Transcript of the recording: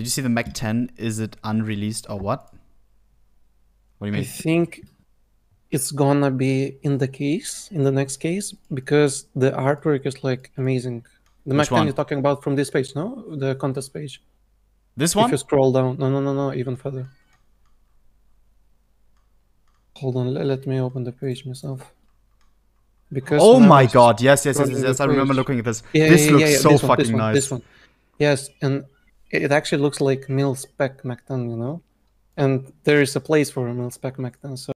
Did you see the Mac 10? Is it unreleased or what? What do you mean? I think it's gonna be in the case, in the next case, because the artwork is like amazing. The Mac 10 you're talking about from this page, no? The contest page. This one? If you scroll down, no, no, no, no, even further. Hold on, let me open the page myself. Because Oh my god! Yes, yes, yes, yes. yes. I remember looking at this. This looks so one, fucking one, nice. This one. Yes, and it actually looks like mil spec Mac 10, you know? And there is a place for mil spec Mac 10, so